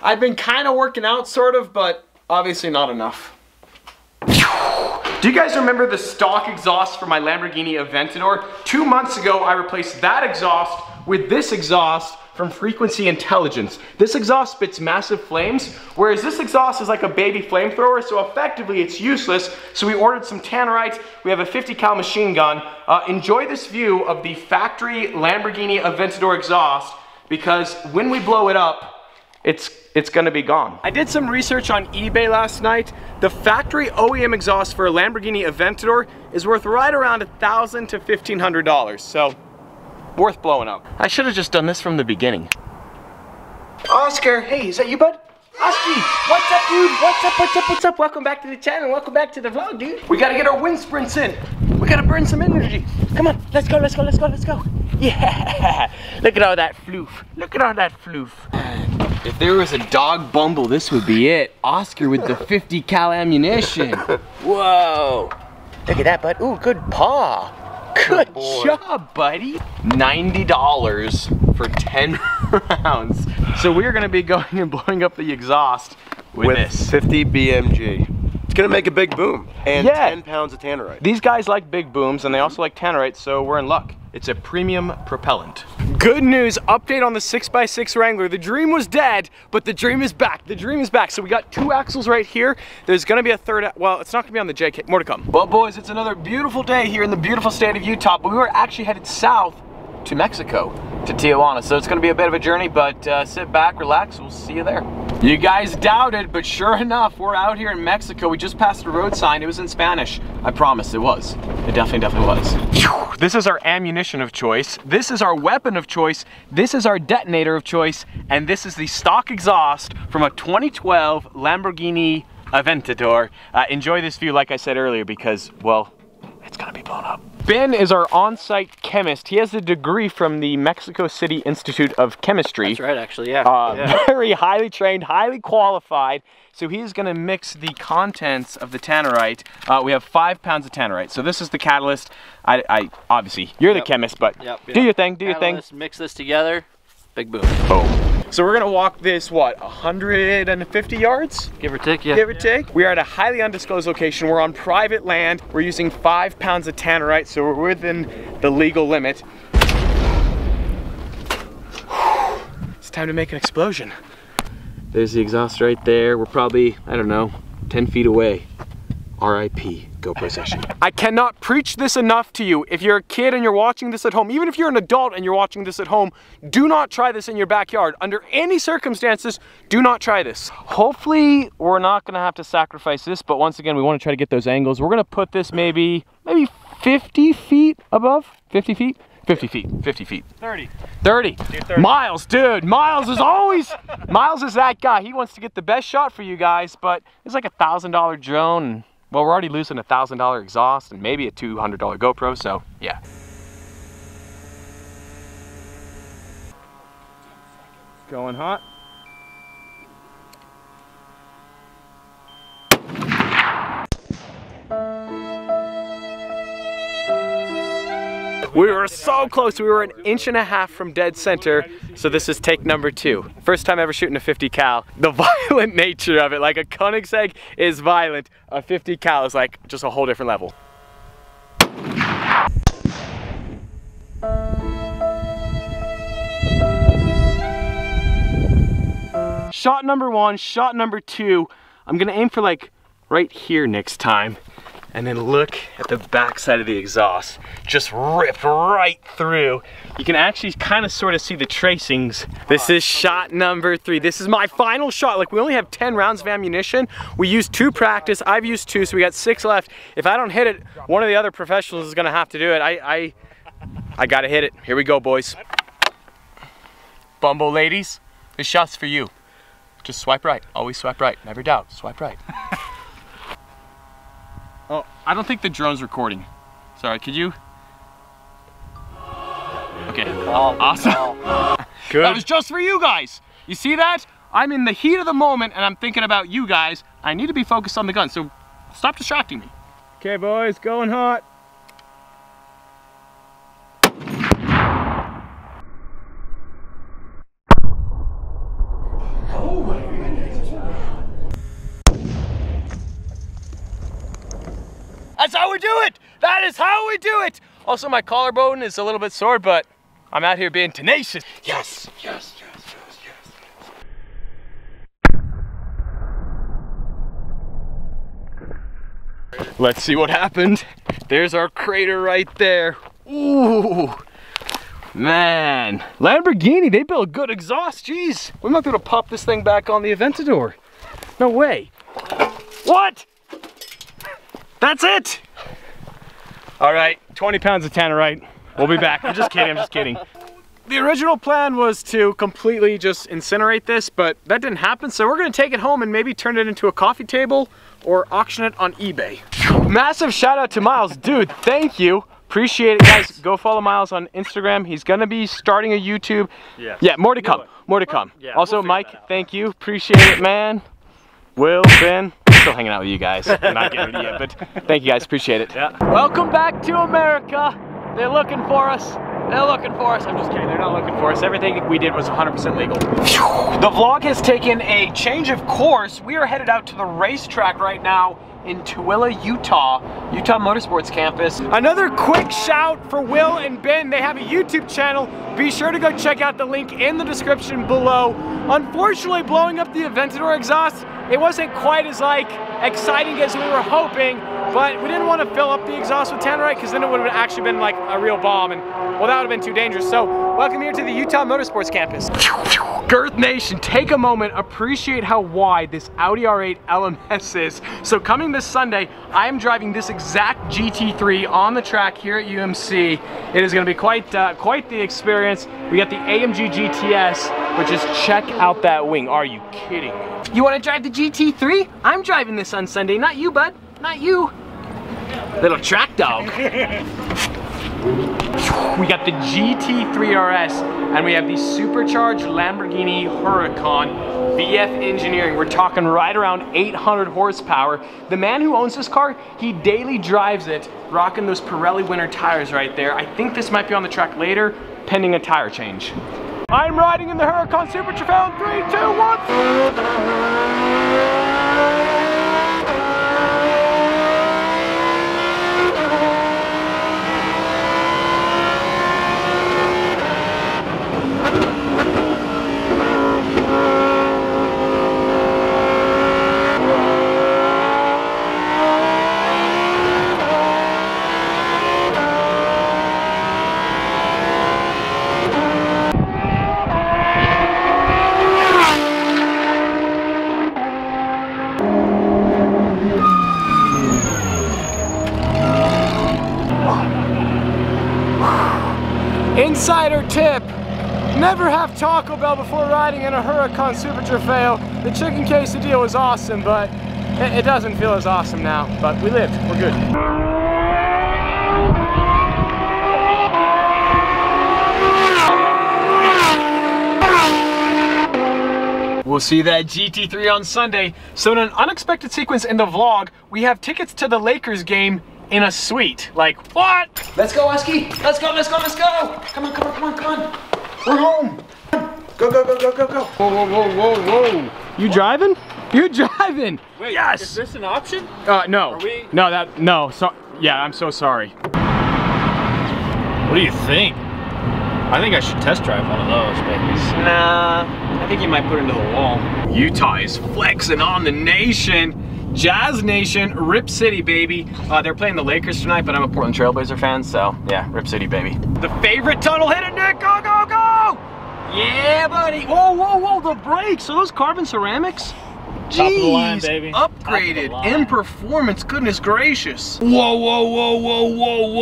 I've been kind of working out, sort of, but obviously not enough. Do you guys remember the stock exhaust for my Lamborghini Aventador? Two months ago, I replaced that exhaust with this exhaust from Frequency Intelligence. This exhaust spits massive flames, whereas this exhaust is like a baby flamethrower, so effectively it's useless. So we ordered some tannerite. We have a 50 cal machine gun. Uh, enjoy this view of the factory Lamborghini Aventador exhaust because when we blow it up, it's it's gonna be gone. I did some research on eBay last night. The factory OEM exhaust for a Lamborghini Aventador is worth right around a thousand to fifteen hundred dollars. So worth blowing up. I should have just done this from the beginning. Oscar, hey, is that you, bud? Oski, what's up, dude? What's up, what's up, what's up? Welcome back to the channel. Welcome back to the vlog, dude. We gotta get our wind sprints in. We gotta burn some energy. Come on, let's go, let's go, let's go, let's go. Yeah, look at all that floof. Look at all that floof. If there was a dog bumble, this would be it. Oscar with the 50 cal ammunition. Whoa. Look at that, bud. Ooh, good paw. Good job, buddy. $90 for 10 rounds. So we're gonna be going and blowing up the exhaust with, with this. 50 BMG. It's gonna make a big boom and Yeah. 10 pounds of tannerite. These guys like big booms and they also like tannerite, so we're in luck. It's a premium propellant. Good news, update on the 6x6 Wrangler. The dream was dead, but the dream is back. The dream is back. So we got two axles right here. There's gonna be a third, well, it's not gonna be on the JK, more to come. Well, boys, it's another beautiful day here in the beautiful state of Utah, but we were actually headed south to Mexico, to Tijuana. So it's gonna be a bit of a journey, but uh, sit back, relax, we'll see you there. You guys doubted, but sure enough, we're out here in Mexico. We just passed a road sign. It was in Spanish. I promise it was. It definitely, definitely was. This is our ammunition of choice. This is our weapon of choice. This is our detonator of choice. And this is the stock exhaust from a 2012 Lamborghini Aventador. Uh, enjoy this view, like I said earlier, because, well, it's gonna be blown up. Ben is our on-site chemist. He has a degree from the Mexico City Institute of Chemistry. That's right, actually, yeah. Uh, yeah. Very highly trained, highly qualified. So he's gonna mix the contents of the tannerite. Uh, we have five pounds of tannerite. So this is the catalyst. I, I obviously, you're Yep. the chemist, but Yep, do your thing, do your thing. Catalyst, Mix this together, big boom. Boom. So we're gonna walk this, what, 150 yards? Give or take, yeah. give or take. We are at a highly undisclosed location. We're on private land. We're using five pounds of tannerite, so we're within the legal limit. It's time to make an explosion. There's the exhaust right there. We're probably, I don't know, 10 feet away. RIP GoPro session. I cannot preach this enough to you. If you're a kid and you're watching this at home, even if you're an adult and you're watching this at home, do not try this in your backyard. Under any circumstances, do not try this. Hopefully, we're not gonna have to sacrifice this, but once again, we wanna try to get those angles. We're gonna put this maybe, maybe 50 feet above, 50 feet? 50 feet, 50 feet. 30. 30. Miles, dude. Miles is always, Miles is that guy. He wants to get the best shot for you guys, but it's like a thousand dollar drone. Well, we're already losing a thousand dollar exhaust and maybe a two hundred dollar GoPro. So yeah. Going hot. We were so close. We were an inch and a half from dead center. So this is take number two. First time ever shooting a 50 cal. The violent nature of it, like a Koenigsegg is violent. A 50 cal is like just a whole different level. Shot number one, shot number two. I'm gonna aim for like right here next time. And then look at the back side of the exhaust. Just ripped right through. You can actually kind of sort of see the tracings. This is shot number three. This is my final shot. Like we only have 10 rounds of ammunition. We used two practice. I've used two, so we got six left. If I don't hit it, one of the other professionals is gonna have to do it. I, I, I gotta hit it. Here we go, boys. Bumble ladies, this shot's for you. Just swipe right. Always swipe right. Never doubt. Swipe right. oh, I don't think the drone's recording. Sorry, could you? Okay. Awesome. Good. That was just for you guys. You see that? I'm in the heat of the moment and I'm thinking about you guys. I need to be focused on the gun, so stop distracting me. Okay, boys, going hot. Oh my how we do it. That is how we do it. Also, my collarbone is a little bit sore, but I'm out here being tenacious. Yes, yes, yes, yes, yes. Let's see what happened. There's our crater right there. Ooh, man. Lamborghini, they built good exhaust, jeez. We might be able to pop this thing back on the Aventador. No way. What? That's it. All right, 20 pounds of tannerite. We'll be back. I'm just kidding, I'm just kidding. The original plan was to completely just incinerate this, but that didn't happen. So we're gonna take it home and maybe turn it into a coffee table or auction it on eBay. Massive shout out to Miles. Dude, thank you. Appreciate it, guys. Go follow Miles on Instagram. He's gonna be starting a YouTube. Yeah. Yeah, more to come. More to come. yeah, also, we'll Mike, thank you. Appreciate it, man. Will, Ben, still hanging out with you guys. I'm not getting of you, but thank you guys. Appreciate it. Yeah. Welcome back to America. They're looking for us. They're looking for us. I'm just kidding. They're not looking for us. Everything we did was 100% legal. The vlog has taken a change of course. We are headed out to the racetrack right now in Tooele, Utah, Utah Motorsports Campus. Another quick shout for Will and Ben. They have a YouTube channel. Be sure to go check out the link in the description below. Unfortunately, blowing up the Aventador exhaust, it wasn't quite as like exciting as we were hoping, but we didn't want to fill up the exhaust with tannerite because then it would have actually been like a real bomb and well, that would have been too dangerous. So welcome here to the Utah Motorsports Campus. Girth Nation, take a moment, appreciate how wide this Audi R8 LMS is. So coming this Sunday, I am driving this exact GT3 on the track here at UMC. It is gonna be quite, uh, quite the experience. We got the AMG GTS, but just check out that wing. Are you kidding me? You wanna drive the GT3? I'm driving this on Sunday, not you, bud, not you. Little track dog. We got the GT3 RS and we have the supercharged Lamborghini Huracan VF Engineering. We're talking right around 800 horsepower. The man who owns this car, he daily drives it, rocking those Pirelli winter tires right there. I think this might be on the track later, pending a tire change. I'm riding in the Huracan Super Trofeo Three, two, one. Insider tip. Never have Taco Bell before riding in a Huracan Super Trofeo. The chicken quesadilla was awesome, but it, it doesn't feel as awesome now. But we lived, we're good. We'll see that GT3 on Sunday. So in an unexpected sequence in the vlog, we have tickets to the Lakers game in a suite. Like, what? Let's go, Husky. Let's go, let's go, let's go. Come on, come on, come on, come on. We're home. Go, go, go, go, go, go. Whoa, whoa, whoa, whoa, whoa. You driving? You're driving. Wait, yes. is this an option? Uh, no. Are we- No, that, no. So, yeah, I'm so sorry. What do you think? I think I should test drive one of those babies. Nah, I think you might put it into the wall. Utah is flexing on the nation. Jazz Nation, Rip City, baby. Uh, they're playing the Lakers tonight, but I'm a Portland Trailblazer fan, so yeah, Rip City, baby. The favorite tunnel, hit it, Nick, go, go, go! Yeah, buddy. Whoa, whoa, whoa, the brakes. Are those carbon ceramics? Top of the line, Jeez, baby. Top of the Upgraded line. in performance, goodness gracious. Whoa, whoa, whoa, whoa, whoa,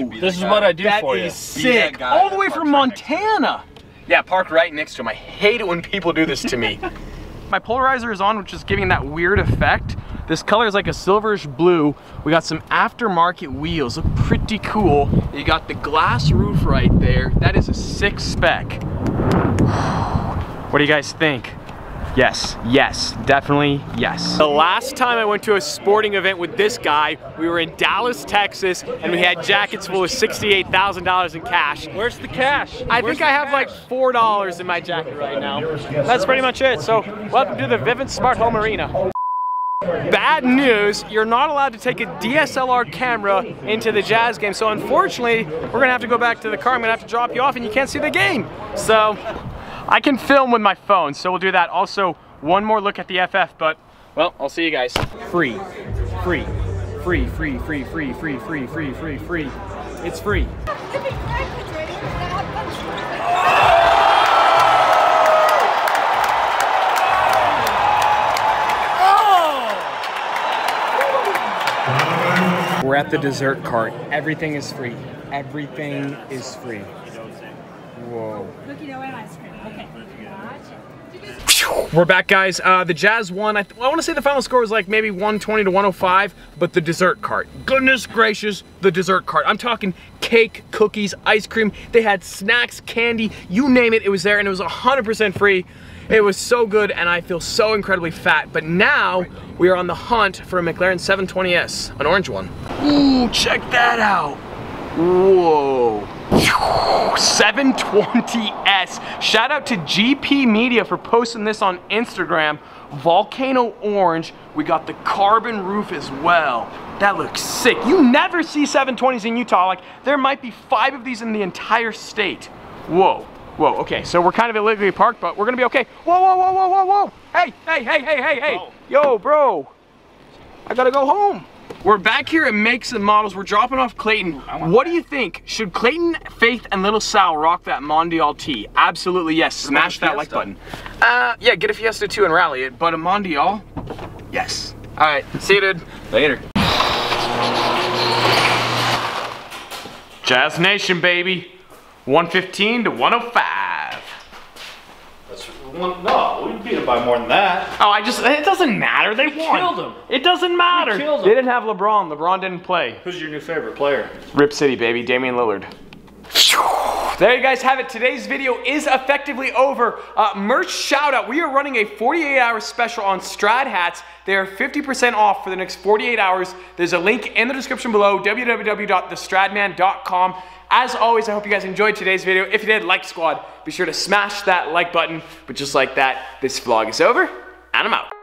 whoa. This is what I do That for you. is sick. guy All the way from right Montana. Yeah, parked right next to him. I hate it when people do this to me. My polarizer is on, which is giving that weird effect. This color is like a silverish blue. We got some aftermarket wheels, look pretty cool. You got the glass roof right there. That is a sick spec. What do you guys think? Yes, yes, definitely yes. The last time I went to a sporting event with this guy, we were in Dallas, Texas, and we had jackets full of $68,000 in cash. Where's the cash? I Where's think I have like four dollars in my jacket right now. That's pretty much it. So welcome to the Vivint Smart Home Arena. Bad news, you're not allowed to take a DSLR camera into the Jazz game. So unfortunately, we're gonna have to go back to the car. I'm gonna have to drop you off and you can't see the game. So I can film with my phone, so we'll do that. Also, one more look at the FF, but well, I'll see you guys. Free, free, free, free, free, free, free, free, free, free, free. It's free. The dessert cart. Everything is free. Everything is free. Whoa. Cookie dough and ice cream. Okay. We're back, guys. Uh, the Jazz won. I, well, I want to say the final score was like maybe 120 to 105, but the dessert cart. Goodness gracious, the dessert cart. I'm talking cake, cookies, ice cream. They had snacks, candy, you name it, it was there, and it was 100% free. It was so good, and I feel so incredibly fat. But now we are on the hunt for a McLaren 720S, an orange one. Ooh, check that out. Whoa. 720S. Shout out to GP Media for posting this on Instagram. Volcano orange. We got the carbon roof as well. That looks sick. You never see 720s in Utah. Like, there might be five of these in the entire state. Whoa. Whoa, okay, so we're kind of illegally parked, but we're gonna be okay. Whoa, whoa, whoa, whoa, whoa, whoa! Hey, hey, hey, hey, hey, hey! Yo, bro! I gotta go home. We're back here at Makes and Models. We're dropping off Clayton. What do you think? Should Clayton, Faith, and Little Sal rock that Mondial T? Absolutely yes. Smash that like button. Uh, yeah, get a Fiesta too and rally it, but a Mondial? Yes. All right, see you, dude. Later. Jazz Nation, baby. 115 to 105. That's one, no, we beat him by more than that. Oh, I just, it doesn't matter. They won. killed them. It doesn't matter. killed 'em. They didn't have LeBron. LeBron didn't play. Who's your new favorite player? Rip City, baby. Damian Lillard. There you guys have it. Today's video is effectively over. Uh, merch shout out. We are running a 48 hour special on Strad hats. They are 50% off for the next 48 hours. There's a link in the description below, www.thestradman.com. As always, I hope you guys enjoyed today's video. If you did, like squad, be sure to smash that like button. But just like that, this vlog is over, and I'm out.